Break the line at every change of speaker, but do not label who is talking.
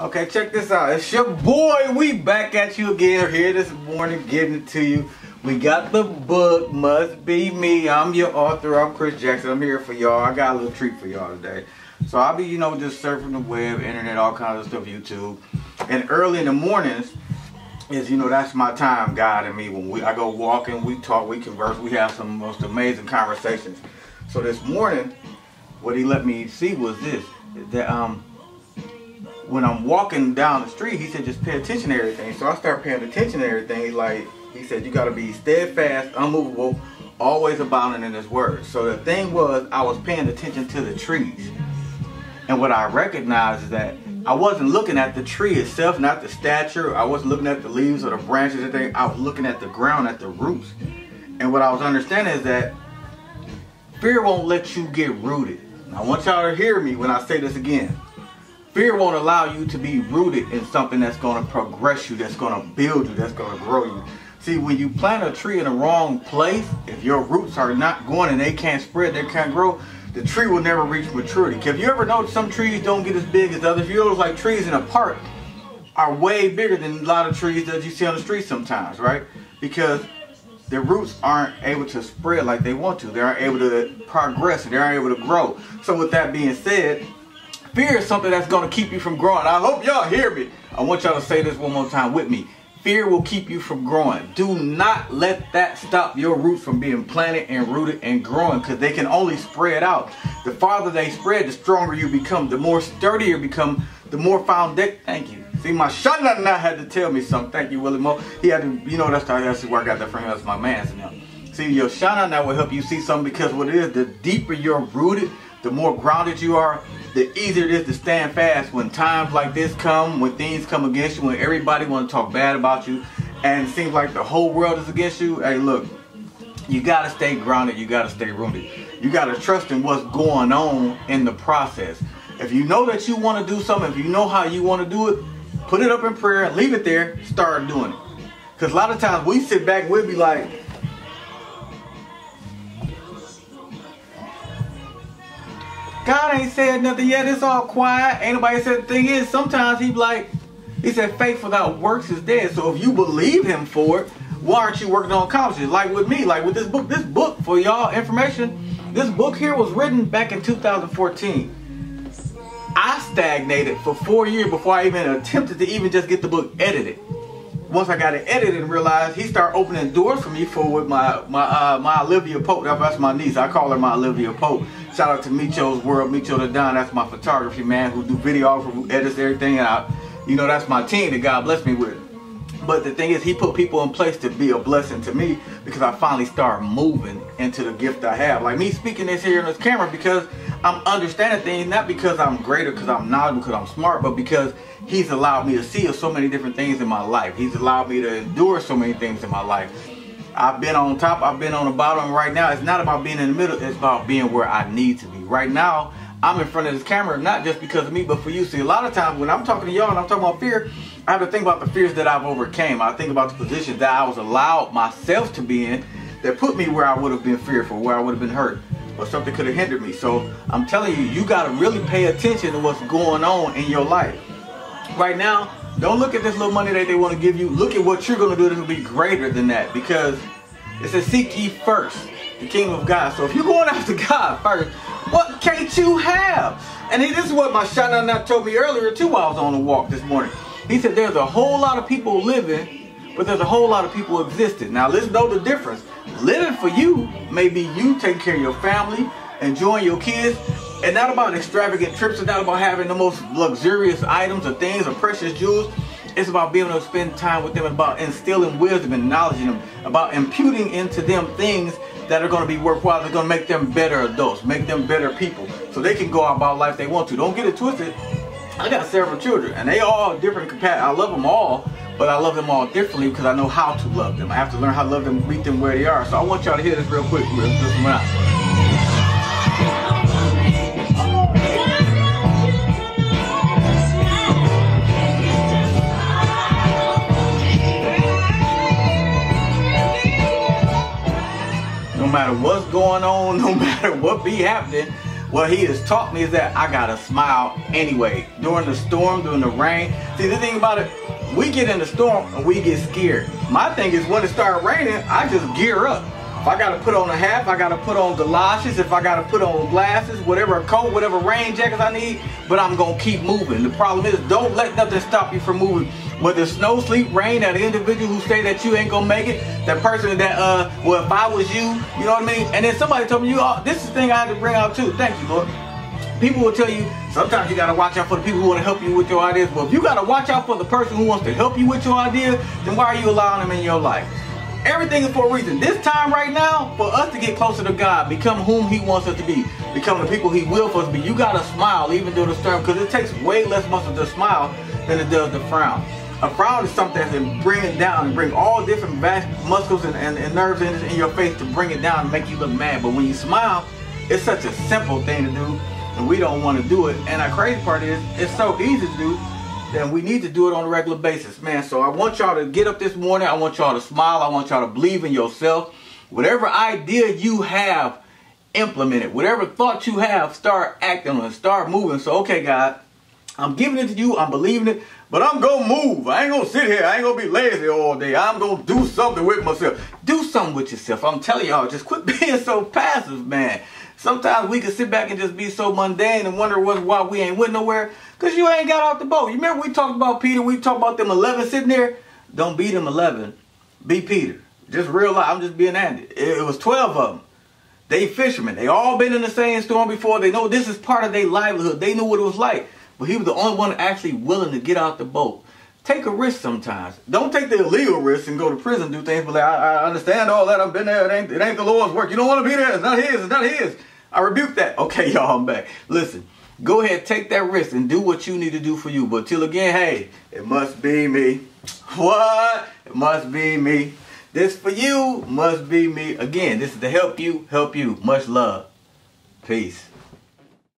Okay, check this out. It's your boy. We back at you again here this morning, giving it to you. We got the book, Must Be Me. I'm your author. I'm Kris Jackson. I'm here for y'all. I got a little treat for y'all today. So I'll be, you know, just surfing the web, internet, all kinds of stuff, YouTube. And early in the mornings is, you know, that's my time, God and me. When we, I go walking, we talk, we converse, we have some most amazing conversations. So this morning, what he let me see was this, that um, when I'm walking down the street, he said, just pay attention to everything. So I start paying attention to everything. Like, he said, you got to be steadfast, unmovable, always abounding in his word. So the thing was, I was paying attention to the trees. And what I recognized is that I wasn't looking at the tree itself, not the stature. I wasn't looking at the leaves or the branches or anything. I was looking at the ground, at the roots. And what I was understanding is that fear won't let you get rooted. I want y'all to hear me when I say this again. Fear won't allow you to be rooted in something that's going to progress you, that's going to build you, that's going to grow you. See, when you plant a tree in the wrong place, if your roots are not going and they can't spread, they can't grow, the tree will never reach maturity. Have you ever noticed some trees don't get as big as others? You notice like trees in a park are way bigger than a lot of trees that you see on the street sometimes, right? Because their roots aren't able to spread like they want to. They aren't able to progress they aren't able to grow. So with that being said, fear is something that's going to keep you from growing. I hope y'all hear me. I want y'all to say this one more time with me. Fear will keep you from growing. Do not let that stop your roots from being planted and rooted and growing because they can only spread out. The farther they spread, the stronger you become. The more sturdier you become, the more found foundation. Thank you. See, my shana now had to tell me something. Thank you, Willie Mo. He had to, you know, that's, that's where I got that from. That's my man's now. See, your shana now will help you see something because what it is, the deeper you're rooted, the more grounded you are, the easier it is to stand fast when times like this come, when things come against you, when everybody want to talk bad about you, and it seems like the whole world is against you. Hey, look, you got to stay grounded. You got to stay rooted. You got to trust in what's going on in the process. If you know that you want to do something, if you know how you want to do it, put it up in prayer, leave it there, start doing it. Because a lot of times we sit back we'll be like, God ain't said nothing yet. It's all quiet. Ain't nobody said the thing is, sometimes he like, he said faith without works is dead. So if you believe him for it, why aren't you working on accomplishing? Like with me, like with this book, this book for y'all information, this book here was written back in 2014. I stagnated for four years before I even attempted to even just get the book edited. Once I got it edited and realized he started opening doors for me for with my my uh, my Olivia Pope. That's my niece. I call her my Olivia Pope. Shout out to Meecho's World, Meecho the Don. That's my photography man who do videography, who edits everything out. You know, that's my team that God blessed me with. But the thing is, he put people in place to be a blessing to me because I finally started moving into the gift I have. Like me speaking this here in this camera because I'm understanding things, not because I'm greater, because I'm knowledgeable, because I'm smart, but because he's allowed me to see so many different things in my life. He's allowed me to endure so many things in my life. I've been on top, I've been on the bottom. Right now, it's not about being in the middle, it's about being where I need to be. Right now, I'm in front of this camera, not just because of me, but for you. See, a lot of times when I'm talking to y'all and I'm talking about fear, I have to think about the fears that I've overcame. I think about the positions that I was allowed myself to be in that put me where I would have been fearful, where I would have been hurt, or something could have hindered me. So I'm telling you, you got to really pay attention to what's going on in your life. Right now, don't look at this little money that they want to give you. Look at what you're going to do that'll be greater than that because it says seek ye first the kingdom of God. So if you're going after God first, what can't you have? And this is what my shot not told me earlier too while I was on the walk this morning. He said there's a whole lot of people living, but there's a whole lot of people existing. Now let's know the difference. Living for you may be you taking care of your family, enjoying your kids, and not about extravagant trips, it's not about having the most luxurious items or things or precious jewels. It's about being able to spend time with them, about instilling wisdom and knowledge in them, about imputing into them things that are going to be worthwhile. They're going to make them better adults, make them better people, so they can go out about life they want to. Don't get it twisted. I got several children, and they all different. I love them all, but I love them all differently because I know how to love them. I have to learn how to love them, meet them where they are. So I want y'all to hear this real quick. Real, real, no matter what's going on, no matter what be happening, What he has taught me is that I gotta smile anyway. During the storm, during the rain. See, the thing about it, we get in the storm and we get scared. My thing is when it started raining, I just gear up. If I gotta put on a hat, I gotta put on galoshes, if I gotta put on glasses, whatever coat, whatever rain jackets I need, but I'm gonna keep moving. The problem is don't let nothing stop you from moving. Whether it's snow, sleet, rain, that individual who say that you ain't gonna make it, that person that uh well if I was you, you know what I mean? And then somebody told me you oh, this is the thing I had to bring out too. Thank you, Lord. People will tell you sometimes you gotta watch out for the people who want to help you with your ideas. But if you gotta watch out for the person who wants to help you with your ideas, then why are you allowing them in your life? Everything is for a reason. This time right now, for us to get closer to God, become whom He wants us to be, become the people He will for us to be, you gotta smile even during the storm because it takes way less muscle to smile than it does to frown. A frown is something that's been bringing down and bring all different muscles and, and, and nerves in, in your face to bring it down and make you look mad. But when you smile, it's such a simple thing to do, and we don't want to do it. And the crazy part is, it's so easy to do then we need to do it on a regular basis, man. So I want y'all to get up this morning. I want y'all to smile. I want y'all to believe in yourself. Whatever idea you have, implement it. Whatever thought you have, start acting on it. Start moving. So, okay, God, I'm giving it to you. I'm believing it. But I'm going to move. I ain't going to sit here. I ain't going to be lazy all day. I'm going to do something with myself. Do something with yourself. I'm telling y'all, just quit being so passive, man. Sometimes we can sit back and just be so mundane and wonder what's why we ain't went nowhere. Because you ain't got off the boat. You remember we talked about Peter, we talked about them 11 sitting there? Don't be them 11. Be Peter. Just real life. I'm just being Andy. It, it was 12 of them. They fishermen. They all been in the same storm before. They know this is part of their livelihood. They knew what it was like. But he was the only one actually willing to get out the boat. Take a risk sometimes. Don't take the illegal risk and go to prison do things. But like, I, I understand all that. I've been there. It ain't, it ain't the Lord's work. You don't want to be there. It's not his. It's not his. I rebuke that. Okay, y'all, I'm back. Listen, go ahead, take that risk and do what you need to do for you. But till again, hey, it must be me. What? It must be me. This for you must be me. Again, this is to help you, help you. Much love. Peace.